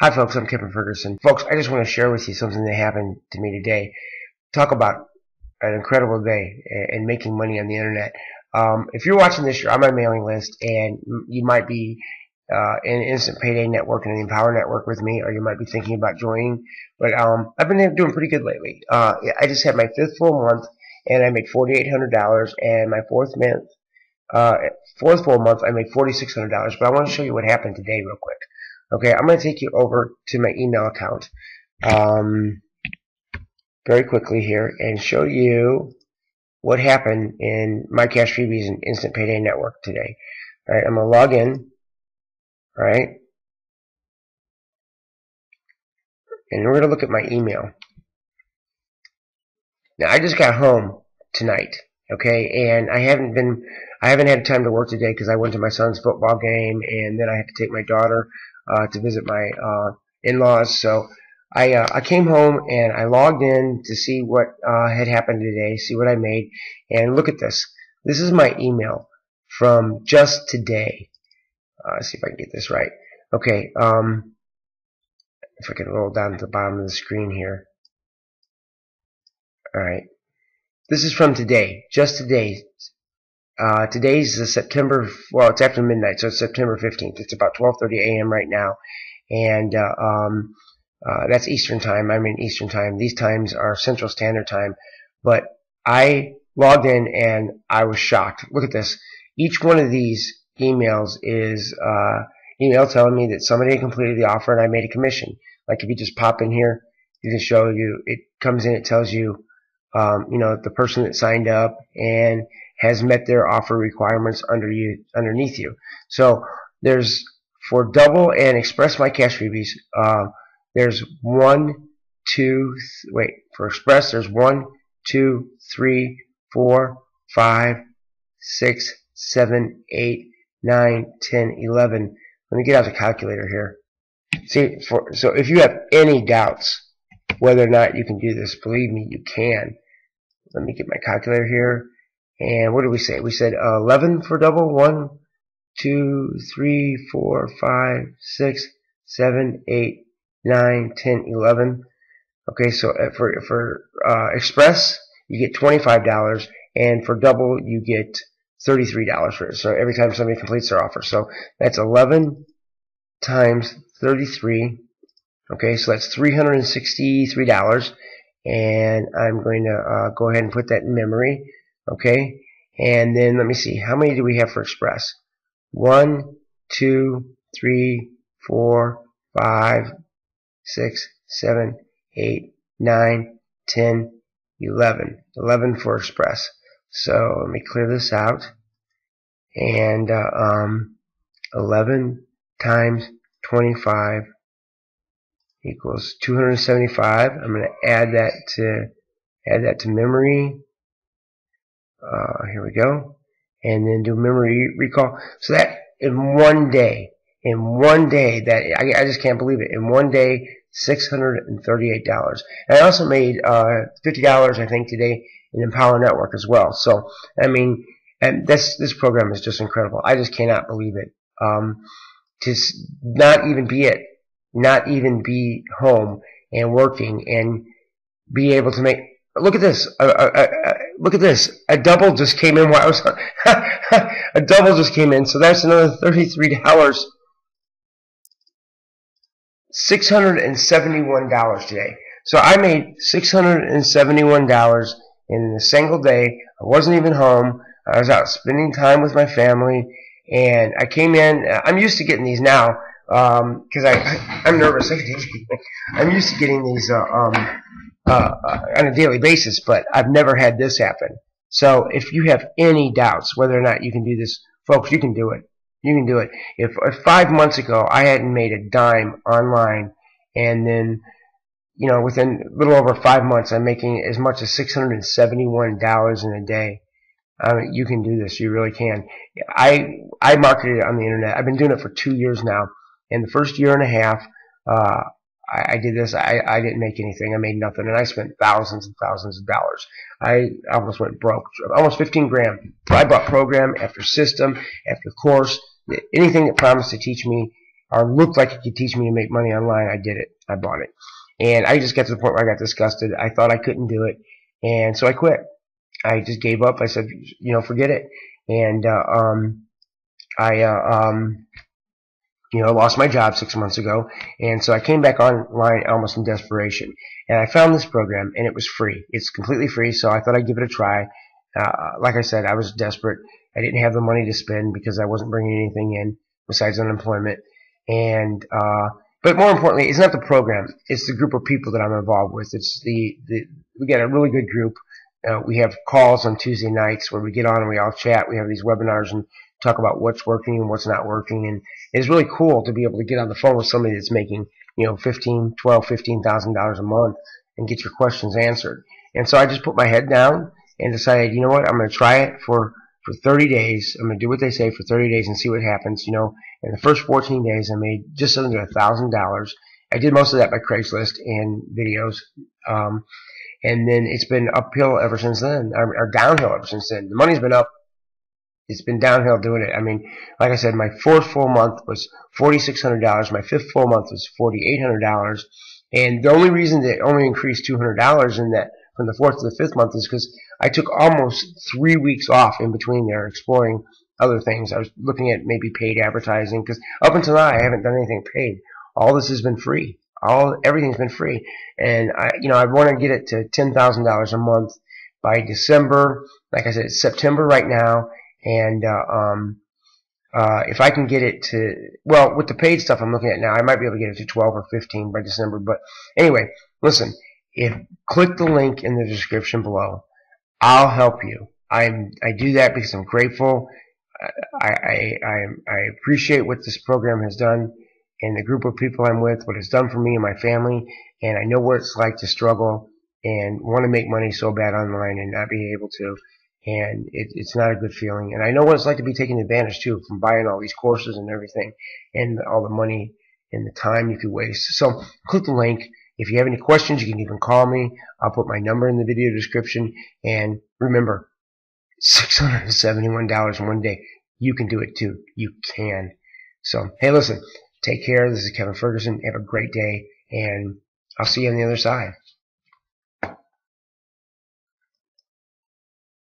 Hi, folks. I'm Kevin Ferguson. Folks, I just want to share with you something that happened to me today. Talk about an incredible day and making money on the internet. Um, if you're watching this, you're on my mailing list, and you might be uh, in Instant Payday Network and the Empower Network with me, or you might be thinking about joining. But um, I've been doing pretty good lately. Uh, I just had my fifth full month, and I made $4,800, and my fourth month, uh, fourth full month, I made $4,600. But I want to show you what happened today real quick. Okay, I'm going to take you over to my email account um, very quickly here and show you what happened in my Cash Freebies and Instant Payday Network today. All right, I'm going to log in. All right. And we're going to look at my email. Now, I just got home tonight, okay, and I haven't been, I haven't had time to work today because I went to my son's football game, and then I had to take my daughter uh, to visit my uh, in-laws. So I uh, I came home and I logged in to see what uh, had happened today, see what I made, and look at this. This is my email from just today. Uh, see if I can get this right. Okay, um, if I can roll down to the bottom of the screen here. All right, this is from today, just today. Uh, today's the September, well, it's after midnight, so it's September 15th. It's about 12.30 a.m. right now, and uh, um, uh, that's Eastern Time. I'm in Eastern Time. These times are Central Standard Time, but I logged in and I was shocked. Look at this. Each one of these emails is uh, email telling me that somebody completed the offer and I made a commission. Like if you just pop in here, you can show you, it comes in, it tells you, um, you know, the person that signed up and has met their offer requirements under you, underneath you. So there's for double and express my cash freebies, uh, there's one, two, th wait, for express there's one, two, three, four, five, six, seven, eight, nine, ten, eleven. Let me get out the calculator here. See, for, so if you have any doubts whether or not you can do this, believe me, you can. Let me get my calculator here. And what did we say? We said uh, 11 for double. 1, 2, 3, 4, 5, 6, 7, 8, 9, 10, 11. Okay, so uh, for, for uh, Express, you get $25. And for double, you get $33 for it. So every time somebody completes their offer. So that's 11 times 33. Okay, so that's $363. And I'm going to uh, go ahead and put that in memory. Okay, and then let me see, how many do we have for express? One, two, three, four, five, six, seven, eight, nine, ten, eleven. Eleven for express. So let me clear this out. And uh, um, 11 times 25 equals 275. I'm going to add that to add that to memory. Uh, here we go. And then do memory recall. So that in one day, in one day, that I, I just can't believe it. In one day, $638. And I also made uh, $50, I think, today in Empower Network as well. So, I mean, and this this program is just incredible. I just cannot believe it. Um, to not even be it, not even be home and working and be able to make. Look at this. Look at this. A double just came in while I was. a double just came in, so that's another thirty-three dollars. Six hundred and seventy-one dollars today. So I made six hundred and seventy-one dollars in a single day. I wasn't even home. I was out spending time with my family, and I came in. I'm used to getting these now because um, I I'm nervous. I'm used to getting these uh, um, uh, uh, on a daily basis, but I've never had this happen. So if you have any doubts whether or not you can do this, folks, you can do it. You can do it. If, if five months ago I hadn't made a dime online, and then you know within a little over five months I'm making as much as six hundred and seventy-one dollars in a day. Um, you can do this. You really can. I I marketed it on the internet. I've been doing it for two years now. In the first year and a half, uh, I, I, did this. I, I didn't make anything. I made nothing, and I spent thousands and thousands of dollars. I almost went broke, almost 15 grand. I bought program after system after course, anything that promised to teach me or looked like it could teach me to make money online, I did it. I bought it. And I just got to the point where I got disgusted. I thought I couldn't do it. And so I quit. I just gave up. I said, you know, forget it. And, uh, um, I, uh, um, you know, I lost my job six months ago. And so I came back online almost in desperation. And I found this program and it was free. It's completely free. So I thought I'd give it a try. Uh, like I said, I was desperate. I didn't have the money to spend because I wasn't bringing anything in besides unemployment. And, uh, but more importantly, it's not the program. It's the group of people that I'm involved with. It's the, the we got a really good group. Uh, we have calls on Tuesday nights where we get on and we all chat. We have these webinars and talk about what's working and what's not working. And it's really cool to be able to get on the phone with somebody that's making, you know, fifteen, twelve, fifteen thousand dollars a month and get your questions answered. And so I just put my head down and decided, you know what, I'm going to try it for for 30 days. I'm going to do what they say for 30 days and see what happens. You know, in the first 14 days, I made just under a thousand dollars. I did most of that by Craigslist and videos. Um, and then it's been uphill ever since then, or, or downhill ever since then. The money's been up. It's been downhill doing it. I mean, like I said, my fourth full month was $4,600. My fifth full month was $4,800. And the only reason that only increased $200 in that from the fourth to the fifth month is because I took almost three weeks off in between there exploring other things. I was looking at maybe paid advertising because up until now I haven't done anything paid. All this has been free. All everything's been free, and I, you know, I want to get it to ten thousand dollars a month by December. Like I said, it's September right now, and uh, um, uh, if I can get it to well, with the paid stuff I'm looking at now, I might be able to get it to twelve or fifteen by December. But anyway, listen, if click the link in the description below, I'll help you. I'm I do that because I'm grateful. I I I, I appreciate what this program has done and the group of people I'm with, what it's done for me and my family, and I know what it's like to struggle and want to make money so bad online and not be able to. And it, it's not a good feeling. And I know what it's like to be taken advantage too from buying all these courses and everything and all the money and the time you could waste. So click the link. If you have any questions, you can even call me. I'll put my number in the video description. And remember, $671 in one day. You can do it too. You can. So, hey, listen, take care. This is Kevin Ferguson. Have a great day, and I'll see you on the other side.